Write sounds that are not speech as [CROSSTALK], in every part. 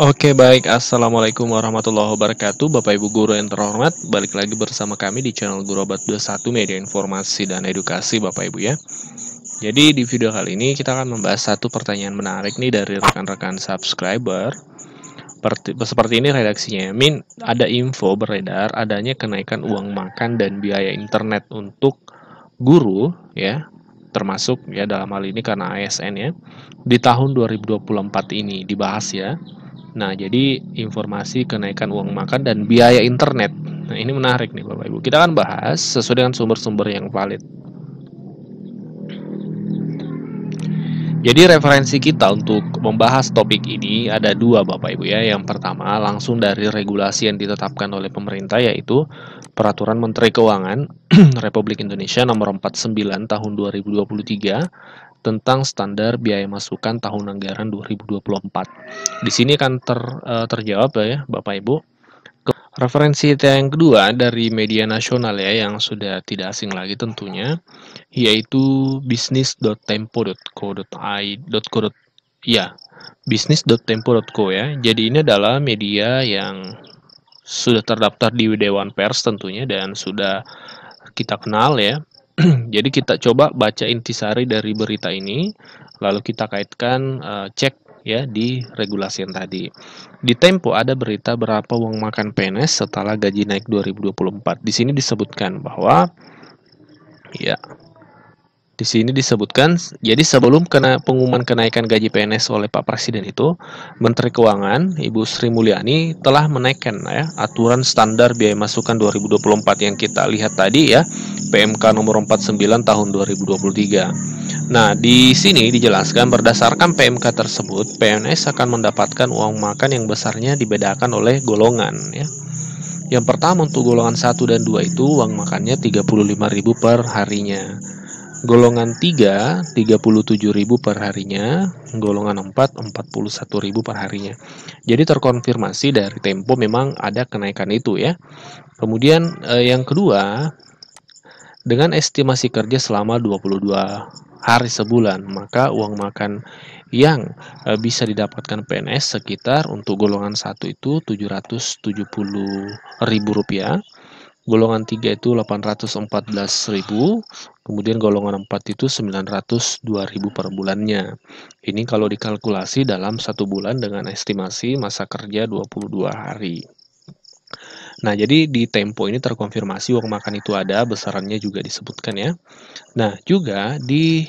Oke baik, Assalamualaikum warahmatullahi wabarakatuh. Bapak Ibu Guru yang terhormat Balik lagi bersama kami di channel Guru Obat 21 Media Informasi dan Edukasi Bapak Ibu ya. Jadi di video kali ini kita akan membahas satu pertanyaan menarik nih dari rekan-rekan subscriber. Seperti, seperti ini redaksinya. Min, ada info beredar adanya kenaikan uang makan dan biaya internet untuk guru ya. Termasuk ya dalam hal ini karena ASN ya. Di tahun 2024 ini dibahas ya Nah, jadi informasi kenaikan uang makan dan biaya internet. Nah, ini menarik nih Bapak Ibu. Kita akan bahas sesuai dengan sumber-sumber yang valid. Jadi referensi kita untuk membahas topik ini ada dua Bapak Ibu ya. Yang pertama langsung dari regulasi yang ditetapkan oleh pemerintah yaitu Peraturan Menteri Keuangan [CLEARS THROAT] Republik Indonesia nomor 49 tahun 2023 tentang standar biaya masukan tahun anggaran 2024. Di sini akan ter, uh, terjawab ya Bapak Ibu. Referensi yang kedua dari media nasional ya yang sudah tidak asing lagi tentunya yaitu bisnis.tempo.co.id.co ya bisnis.tempo.co ya. Jadi ini adalah media yang sudah terdaftar di Dewan Pers tentunya dan sudah kita kenal ya [CLEARS THROAT] Jadi kita coba baca intisari dari berita ini, lalu kita kaitkan uh, cek ya di regulasi yang tadi. Di Tempo ada berita berapa uang makan PNS setelah gaji naik 2024. Di sini disebutkan bahwa ya di sini disebutkan, jadi sebelum kena pengumuman kenaikan gaji PNS oleh Pak Presiden itu, Menteri Keuangan Ibu Sri Mulyani telah menaikkan ya aturan standar biaya masukan 2024 yang kita lihat tadi ya, PMK nomor 49 tahun 2023. Nah, di sini dijelaskan berdasarkan PMK tersebut, PNS akan mendapatkan uang makan yang besarnya dibedakan oleh golongan ya. Yang pertama untuk golongan 1 dan 2 itu uang makannya 35.000 per harinya. Golongan 3 37.000 per harinya, golongan 4 41.000 per harinya. Jadi terkonfirmasi dari Tempo memang ada kenaikan itu ya. Kemudian eh, yang kedua dengan estimasi kerja selama 22 hari sebulan, maka uang makan yang eh, bisa didapatkan PNS sekitar untuk golongan 1 itu Rp770.000 golongan 3 itu 814.000, kemudian golongan 4 itu 902.000 per bulannya. Ini kalau dikalkulasi dalam satu bulan dengan estimasi masa kerja 22 hari. Nah, jadi di Tempo ini terkonfirmasi uang makan itu ada, besarannya juga disebutkan ya. Nah, juga di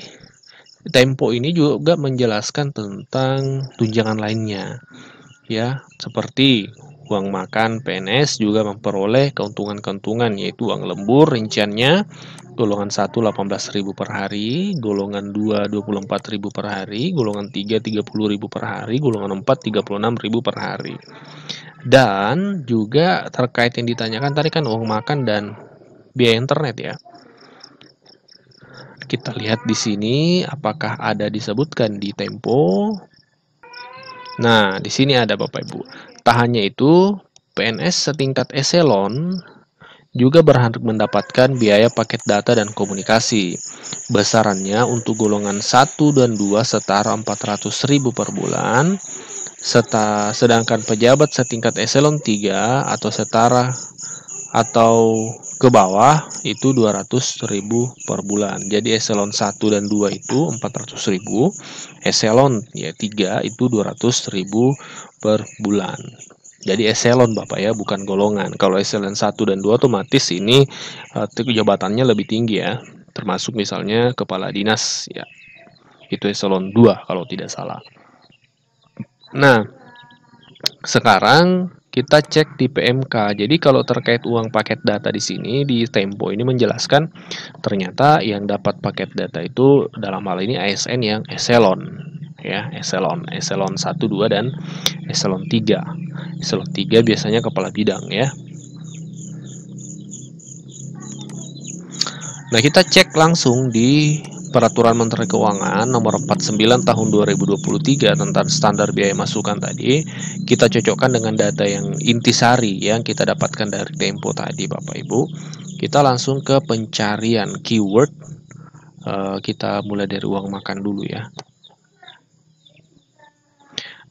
Tempo ini juga menjelaskan tentang tunjangan lainnya. Ya, seperti uang makan PNS juga memperoleh keuntungan-keuntungan yaitu uang lembur rinciannya golongan 1 18.000 per hari, golongan 2 24.000 per hari, golongan 3 30.000 per hari, golongan 4 36.000 per hari. Dan juga terkait yang ditanyakan tadi kan uang makan dan biaya internet ya. Kita lihat di sini apakah ada disebutkan di Tempo. Nah, di sini ada Bapak Ibu. Tak hanya itu, PNS setingkat eselon juga berhak mendapatkan biaya paket data dan komunikasi. Besarannya untuk golongan 1 dan 2 setara 400.000 per bulan, serta sedangkan pejabat setingkat eselon 3 atau setara atau ke bawah itu 200.000 per bulan. Jadi eselon 1 dan 2 itu 400.000, eselon ya 3 itu 200.000 per bulan. Jadi eselon Bapak ya, bukan golongan. Kalau eselon 1 dan 2 otomatis ini uh, jabatannya lebih tinggi ya. Termasuk misalnya kepala dinas ya. Itu eselon 2 kalau tidak salah. Nah, sekarang kita cek di PMK. Jadi kalau terkait uang paket data di sini di Tempo ini menjelaskan ternyata yang dapat paket data itu dalam hal ini ASN yang eselon ya. Eselon eselon 1 2 dan eselon 3 eselon 3 biasanya kepala bidang ya. Nah kita cek langsung di Peraturan Menteri Keuangan nomor 49 tahun 2023 tentang standar biaya masukan tadi kita cocokkan dengan data yang intisari yang kita dapatkan dari Tempo tadi Bapak Ibu kita langsung ke pencarian keyword uh, kita mulai dari uang makan dulu ya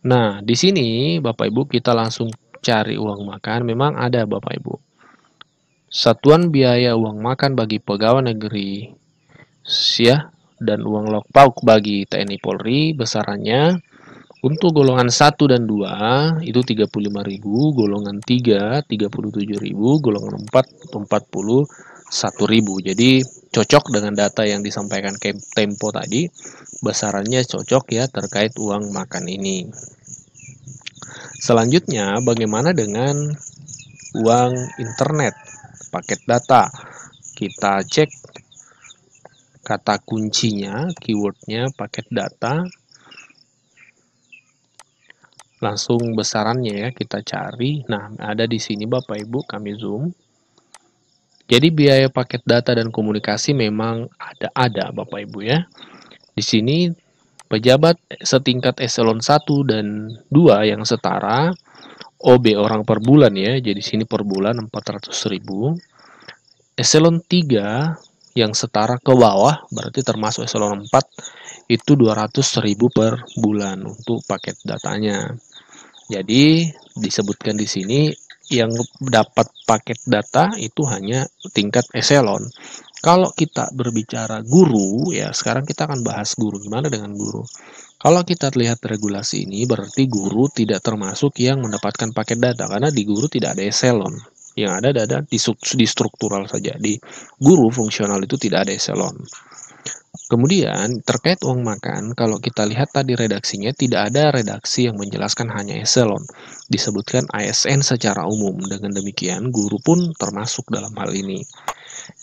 Nah, di sini Bapak Ibu kita langsung cari uang makan. Memang ada Bapak Ibu. Satuan biaya uang makan bagi pegawai negeri ya dan uang lok pauk bagi TNI Polri besarannya untuk golongan 1 dan 2 itu 35.000, golongan 3 37.000, golongan 4 41.000. Jadi cocok dengan data yang disampaikan Tempo tadi, besarannya cocok ya terkait uang makan ini. Selanjutnya, bagaimana dengan uang internet, paket data? Kita cek kata kuncinya, keywordnya paket data, langsung besarannya ya kita cari. Nah, ada di sini Bapak Ibu, kami zoom. Jadi biaya paket data dan komunikasi memang ada-ada Bapak Ibu ya. Di sini pejabat setingkat eselon 1 dan 2 yang setara OB orang per bulan ya. Jadi sini per bulan 400.000. Eselon 3 yang setara ke bawah berarti termasuk eselon 4 itu 200.000 per bulan untuk paket datanya. Jadi disebutkan di sini yang dapat paket data itu hanya tingkat eselon. Kalau kita berbicara guru, ya sekarang kita akan bahas guru. Gimana dengan guru? Kalau kita lihat regulasi ini, berarti guru tidak termasuk yang mendapatkan paket data, karena di guru tidak ada eselon. Yang ada ada di, di struktural saja. Di guru fungsional itu tidak ada eselon. Kemudian, terkait uang makan, kalau kita lihat tadi redaksinya, tidak ada redaksi yang menjelaskan hanya eselon. Disebutkan ASN secara umum. Dengan demikian, guru pun termasuk dalam hal ini.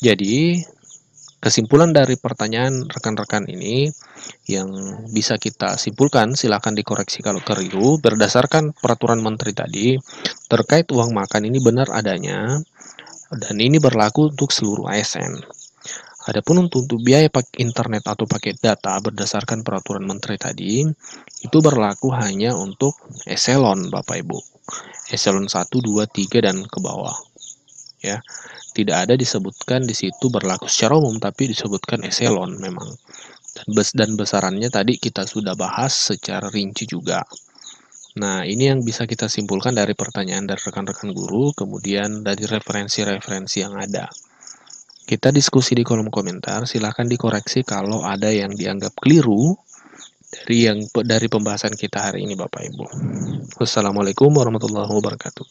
Jadi, kesimpulan dari pertanyaan rekan-rekan ini yang bisa kita simpulkan, silakan dikoreksi kalau keliru, berdasarkan peraturan menteri tadi, terkait uang makan ini benar adanya, dan ini berlaku untuk seluruh ASN. Adapun untuk, untuk biaya pak internet atau paket data berdasarkan peraturan menteri tadi itu berlaku hanya untuk eselon Bapak Ibu. Eselon 1, 2, 3 dan ke bawah. Ya. Tidak ada disebutkan di situ berlaku secara umum tapi disebutkan eselon memang. Dan bes dan besarannya tadi kita sudah bahas secara rinci juga. Nah, ini yang bisa kita simpulkan dari pertanyaan dari rekan-rekan guru, kemudian dari referensi-referensi yang ada. Kita diskusi di kolom komentar, silahkan dikoreksi kalau ada yang dianggap keliru dari yang dari pembahasan kita hari ini Bapak Ibu. Wassalamualaikum warahmatullahi wabarakatuh.